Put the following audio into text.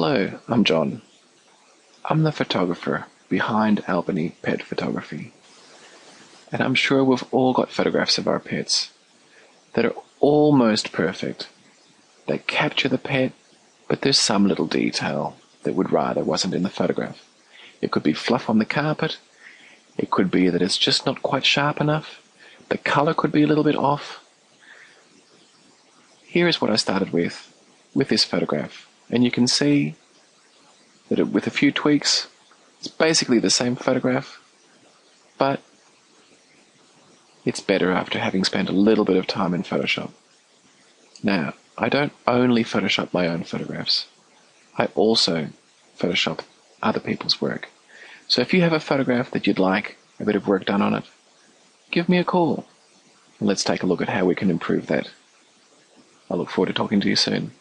Hello, I'm John. I'm the photographer behind Albany Pet Photography. And I'm sure we've all got photographs of our pets that are almost perfect. They capture the pet, but there's some little detail that would rather wasn't in the photograph. It could be fluff on the carpet. It could be that it's just not quite sharp enough. The color could be a little bit off. Here is what I started with, with this photograph. And you can see that it, with a few tweaks, it's basically the same photograph, but it's better after having spent a little bit of time in Photoshop. Now, I don't only Photoshop my own photographs. I also Photoshop other people's work. So if you have a photograph that you'd like a bit of work done on it, give me a call. And let's take a look at how we can improve that. I look forward to talking to you soon.